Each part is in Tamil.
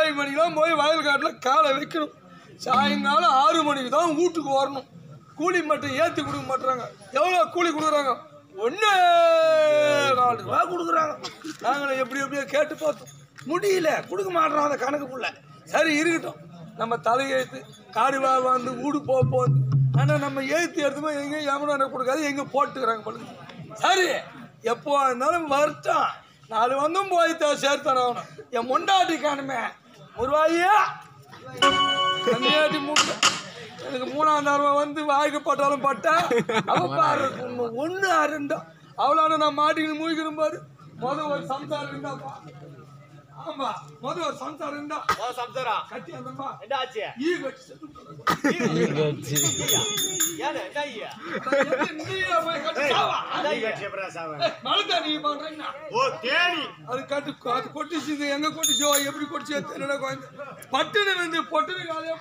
ஏழு மணிக்கெல்லாம் போய் வயல் காட்டில் காலை வைக்கணும். சாயங்காலம் ஆறு மணிக்கு தான் வீட்டுக்கு வரணும். கூலி மட்டும் ஏற்றி கொடுக்க மாட்டுறாங்க. எவ்வளோ கூலி கொடுக்குறாங்க? ஒன்று நாலு ரூபா கொடுக்குறாங்க. நாங்கள் எப்படி எப்படியோ கேட்டு பார்த்தோம். முடியல. கொடுக்க மாட்டோம் அந்த கணக்கு புள்ள. சரி இருக்கட்டும். நம்ம தலையெழுத்து காடு வா வந்து வீடு போப்போம் ஆனால் நம்ம எழுத்து எடுத்துமே எங்கேயும் எவனோ கொடுக்காது. எங்கே போட்டுக்கிறாங்க பொழுது சரி எப்போ இருந்தாலும் வருத்தம் நாலு வந்தும் போய் சேர்த்தான என் முண்டாட்டி காணுமே ஒரு எனக்கு மூணாம் தடவை வந்து வாய்க்கு பட்டாலும் பட்டா. அவ பாரு ஒன்று ரெண்டா அவ்வளோ நான் மாட்டிக்கின்னு மூழ்கிடும் பாரு. முதல் ஒரு சம்சாரம் இருந்தாப்பா ஆமா முத ஒரு சம்சாரம் இருந்தா ஓ சம்சாரா கட்டி அந்தம்மா. என்ன ஆச்சு ஈ கட்டி செத்து போனாங்க. ஏன் என்ன ஐயா நான் எப்படி நீயா போய் கட்டி சாவா? மழுத்தா நீ பண்றீங்க ஓ தேனி. அது கட்டு அது கொட்டிச்சு எங்க கொட்டிச்சோ எப்படி கொட்டிச்சோ தெரியல குழந்தை. பட்டுன்னு வந்து பொட்டுன்னு காலையா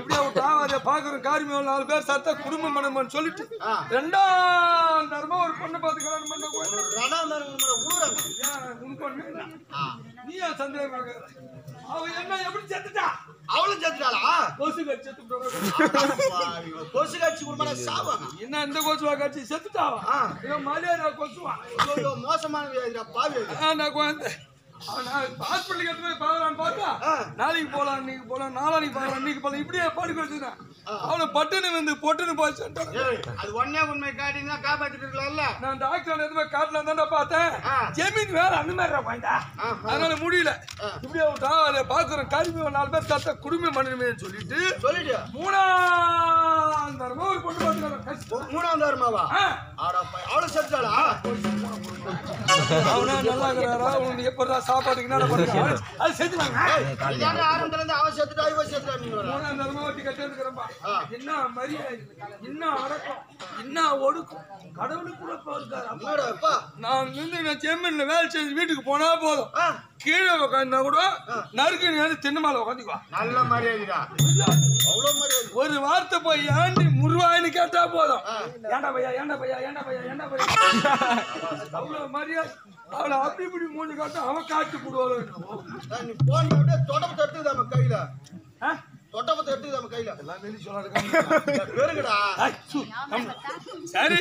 இப்படியே விட்டா அதை பாக்குற காரியமே நாலு பேர் சத்த குடும்பம் பண்ணணும்னு சொல்லிட்டு. ரெண்டாம் தரமா ஒரு பொண்ணை பார்த்து கல்யாணம் பண்ண குழந்தை. நீ ஏன் சந்தேகம்? அவ என்ன எப்படி செத்துட்டா? அவளும் செத்துட்டாளா? கொசு கட்சி செத்து. கொசு காட்சி குடும்பம் சாவாங்க என்ன இந்த கொசுவா கட்சி செத்துட்டாவா இவன் மலேரியா கொசுவா ஐயோ, மோசமான வியாதிடா, பாவி நான் குழந்தை ஹாஸ்பிட்டலுக்கு எடுத்து போய் பார்க்கலான்னு பார்த்தா நாளைக்கு போலாம் இன்னைக்கு போலாம் நாளைக்கு போகலாம் இன்னைக்கு போலாம். இப்படியே பாடுக்கு வச்சுதான் அவனை பட்டுன்னு வந்து பொட்டுன்னு போய் ஏய், அது ஒண்ணே உண்மை காட்டிங்கன்னா காப்பாத்திட்டு இருக்கலாம்ல நான் டாக்டர் எதுவுமே காட்டலாம் தானே பார்த்தேன். ஜெமீன் வேற அந்த மாதிரி வாய்ந்தா அதனால முடியல. இப்படியே விட்டா அதை பாக்குறேன் கருமி நாலு பேர் தத்த குடும்பம் பண்ணணுமே சொல்லிட்டு சொல்லிட்டு. மூணாம் தரமா ஒரு பொண்ணு பார்த்துக்கலாம் வருமாவா ஆடாப்பா அவளும் செத்துட்டாளா? அவனா நல்லா இருக்கிறாரா? உனக்கு எப்படா சாப்பாட்டுக்கு என்ன பண்ணுறாங்க அது செஞ்சுவாங்க இதாங்க ஆரம்பத்துல இருந்து அவன் செத்துட்டா இவன் செத்துட்டா. மூணாம் தரமா வட்டி கட்டிருக்கிறப்பா என்ன மரியாதை என்ன அடக்கம் என்ன ஒடுக்கம். கடவுளுக்கு கூட போயிருக்காரு நான் வந்து நான் வேலை செஞ்சு வீட்டுக்கு போனா போதும். கீழே உட்காந்தா கூட நறுக்கு நீ வந்து திண்ண மேல உட்காந்துக்குவா நல்ல மரியாதைடா. ஒரு வார்த்தை போய் ஏண்டி முருவாயின்னு கேட்டா போதும். ஏண்டா பையா ஏண்டா பையா ஏண்டா பையா ஏண்டா பையா? அவ்வளவு மரியாதை. அவளை அப்படி இப்படி மூணு காட்டும் அவன் காட்டு போடுவாளோ நீ போன அப்படியே தொடப்பு தட்டுது நம்ம கையில. ஆ? தொடப்பு தட்டுது நம்ம கையில. எல்லாம் வெளி சொல்லாதுக்காங்க பெருங்கடா ஐ, சு, ஆமா. சரி.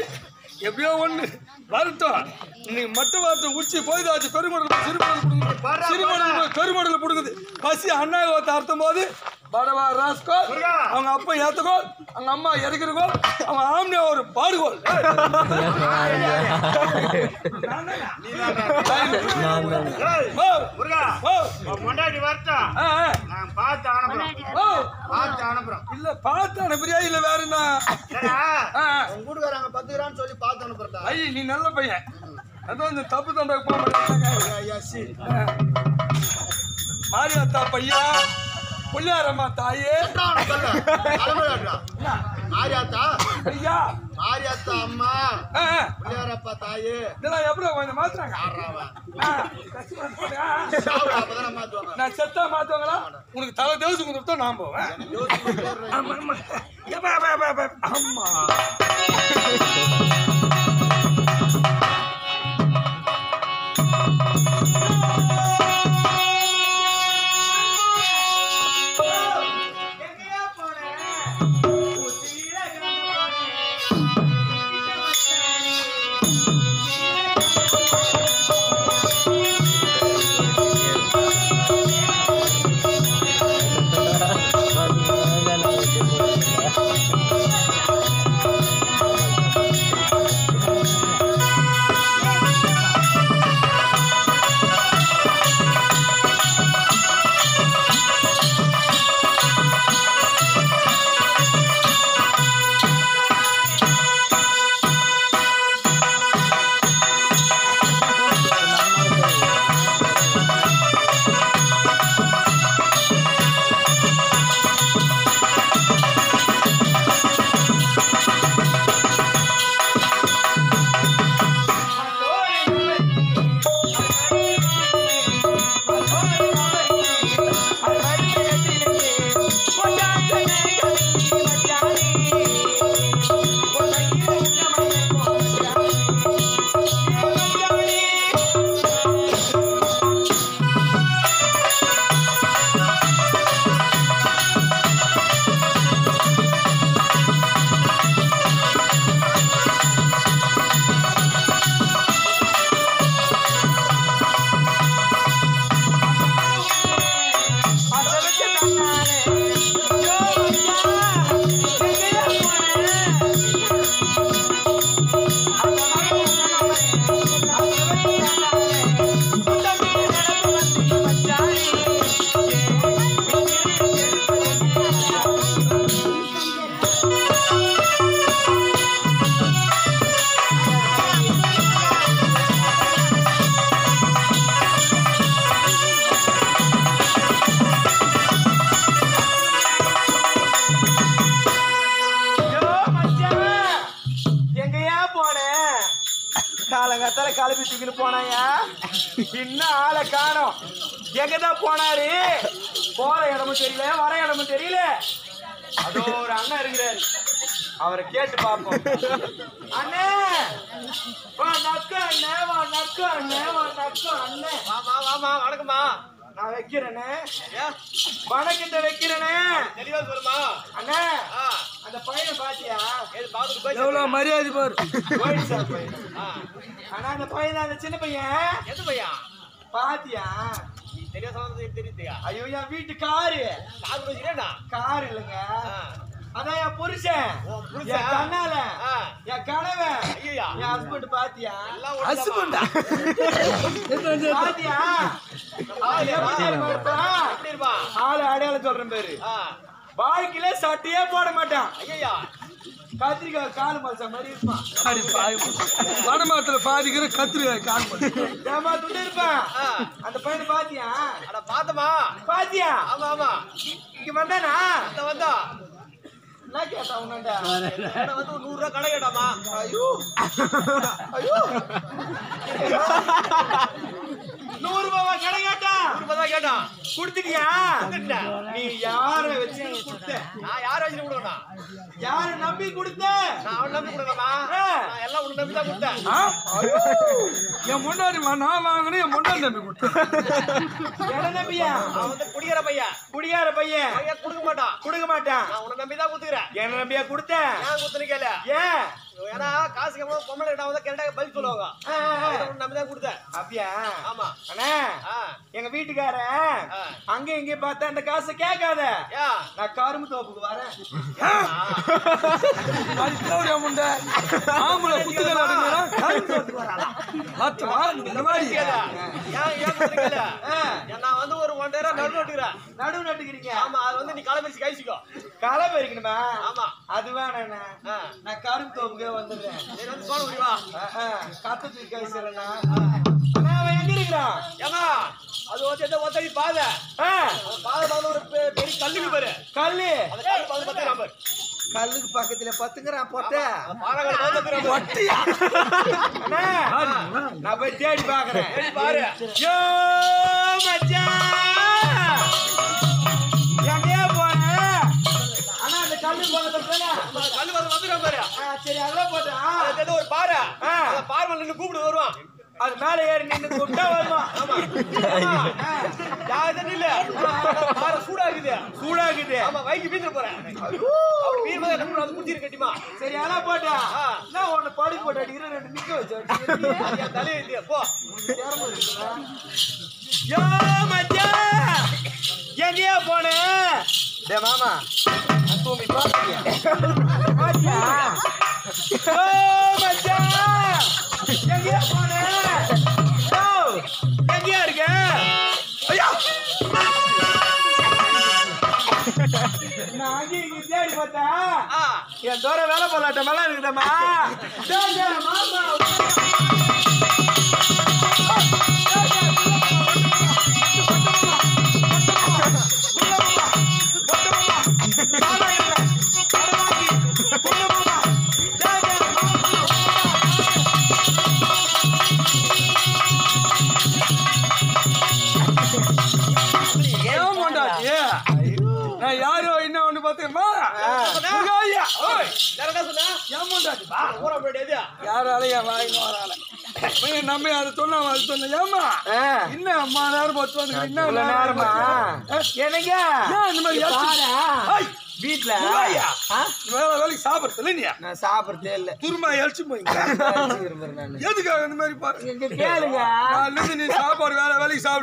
எப்படியோ ஒண்ணு. வரட்டும் இன்னைக்கு மட்டும் வார்த்தை உச்சி போய்தாச்சு. பெருமடல் சிறுமடல் புடுங்குது. சிறுமடல் பெருமடல் புடுங்குது. பசி அண்ணா அர்த்தம் போது படவா ராஸ்கோல் முருகா. அவங்க அப்பா ஏத்துக்கோல் அவங்க அம்மா இறக்கிறகோல் அவங்க ஆம்னியா ஒரு உன் முண்டாட்டி வரட்டும். பார்த்து அனுப்புறோம் ஓ. பார்த்து அனுப்புறோம் இல்ல பார்த்து அனுப்புறியா இல்ல வேற என்ன. உன் கூட்டுக்காரங்க பத்துக்கிறான்னு சொல்லி பார்த்து அனுப்புறதா ஐய் நீ நல்ல பையன். அதான் இந்த தப்பு தண்டை போக மாட்டேங்க மாரியாத்தா பையா. புள்ளியாரம்மா தாயே. மாரியாத்தா ஐயா. மாரியாத்தா அம்மா. பிள்ளையாரப்பா தாயே. இதெல்லாம் எப்படி கொஞ்சம் மாத்துறாங்க? நான் செத்தா மாத்துவாங்களா? உனக்கு தலை தேவசம் கொடுத்தா நான் போவேன். யோசிச்சு போடுறேன். ஆமா, கிளப்பி தூக்கிட்டு போனாங்க இன்னும் ஆளை காணோம். எங்கதான் போனாரு? போற இடமும் தெரியல வர இடமும் தெரியல. அதோ ஒரு அண்ணன் இருக்கிறாரு. அவரை கேட்டு பார்ப்போம். அண்ணே! வா நக்கு அண்ணே வா நக்கு அண்ணே வா நக்கு அண்ணே. வாமா வாமா வணக்கம்மா. நான் வைக்கிறேனே. வணக்கத்தை வைக்கிறேனே. தெளிவா சொல்லுமா. அண்ணே! அந்த பையனை பாத்தியா? எவ்வளவு மரியாதை பாரு. பையன் ஆனா அந்த பையன் அந்த சின்ன பையன்? எது பையா பாத்தியா? நீ தெரியாத சொன்னது தெரியுதுயா ஐயோ என் வீட்டு காரு. காது வச்சுக்கிறேன்டா கார் இல்லைங்க. அதான் என் புருஷன்? என் கண்ணால. என் கணவன். என் ஹஸ்பண்ட் பாத்தியா? ஹஸ்பண்டா பாத்தியா? எப்படி இருப்பான் ஆளு அடையாளம் சொல்றேன் பேரு. வாழ்க்கையில சட்டையே போட மாட்டான். ஐயா கத்திரிக்காய் காலு மல்சா மாதிரி இருப்பான். பாய் வடமாட்டில் பாதிக்கிற கத்திரிக்காய் கால் ஏமா துண்டு இருப்பான் ஆ. அந்த பையனை பாத்தியா? அட பாத்தமா பாத்தியா? ஆமா ஆமா. இங்க வந்தானா? இந்த வந்தா. என்ன கேட்டா உன்னாண்ட என்ன வந்து நூறு ரூபா கடை கேட்டாமா ஐயோ. ஐயோ. நூறு கடை கேட்டா. நூறு ரூபாய் கேட்டான் கொடுத்துட்டியா. நீ யார வச்சு கொடுத்த? நான் யாரை வச்சு கொடுக்கணும் யார நம்பி கொடுத்த? நான் அவன் நம்பி கொடுக்கணுமா. நான் எல்லாம் உன்னை நம்பி தான் கொடுத்தேன்? என் முன்னாடி நான் வாங்கினேன் என் முன்னாடி நம்பி கொடுத்தேன். நம்பியா? அவன் வந்து குடிக்கிற பையன். குடியார பையன். கொடுக்க மாட்டான். கொடுக்க மாட்டான். நான் உன்னை நம்பி தான் கொடுத்துக்கிறேன். என்ன நம்பியா கொடுத்த? ஏன் குத்துன்னு கேளு. ஏன்? ஏன்னா காசு கேட்கும் பொம்பளை கிட்ட வந்து கரெக்டாக பதில் சொல்லுவாங்க. நம்பி தான் கொடுத்தேன். அப்படியா? ஆமா. அண்ணா எங்க வீட்டுக்காரன் ஆ. அங்க இங்க பார்த்தா அந்த காசை கேட்காத. நான் கரும்பு தோப்புக்கு வரேன். ஆம்பளை அடங்குறான் கரும்பு தோட்டத்துக்கு வராளா? நான் வந்து ஒரு ஒன்றரை ரூபா நடு நட்டுக்கிறேன். நடுவு நட்டுக்கிறீங்க. ஆமா அது வந்து நீ களப்பரிச்சு கைச்சிக்கோ களை பறிக்கணுமா ஆமா. அது வேணாண்ணா ஆ. நான் கரும்பு தோப்புக்கே வந்துடுறேன். சோழ முடியுமா கத்தத்துக்கு கை சொல்லண்ணா அண்ணா. அவன் எங்க இருக்கிறான்? ஏமா அது வந்து எந்த ஒத்தடி பாதை. பாதை பாதை ஒரு பெரிய கல்லுக்கு பாரு. கல்லு. கல்லுக்கு பக்கத்துல பத்துங்கிறான் பொட்ட? அண்ணா நான் போய் தேடி பாக்குறேன் பாரு. மச்சான். சரி அதெல்லாம் போட்டேன் அது ஏதோ ஒரு பாறை ஆ. அந்த பாறை மேல கூப்பிட்டு வருவான் அது மேல ஏறி நின்று கூப்பிட்டா வருவான் ஆமா ஆமா. யாரு இல்ல பாறை சூடாகுது சூடாக்குது ஆமா வைக்கு வீந்து போறேன் அப்படி வீர் மாதிரி நம்ம வந்து குடிச்சிரு கட்டிமா சரி அதெல்லாம் போட்டா ஆ. நான் உன்னை படி போட்டு அடிக்கிறேன் ரெண்டு நிக்க வச்சு அடிக்கிறேன். தலையை இல்லையா போ யோ மச்சான் எங்கேயா போனேன் டே மாமா மச்சான் எங்கேயா போன எங்கேயா இருக்க ஐயா நான் அங்கேயும் இங்கேயும் தேடி பார்த்தா என் தோற வேலை போலாட்ட மேல இருக்குதம்மா. மாமா. வா. ஊரா போயிட்டு யாரால என் வாயின்னு வரால. பையன் நம்ம அதை சொன்னா அது சொன்ன. ஏமா இன்னும் அம்மா நேரம் பத்து வந்து இவ்வளவு நேரமா? எனக்கு ஏன் இந்த மாதிரி வீட்டுல. வேலை வேலைக்கு சாப்பிடுறது இல்லை நீ நான் சாப்பிடுறதே இல்ல. துருமா எழுச்சி போய் நான். எதுக்காக இந்த மாதிரி பாரு கேளுங்க. நான் நீ சாப்பாடு வேலை வேலைக்கு சாப்பிடு.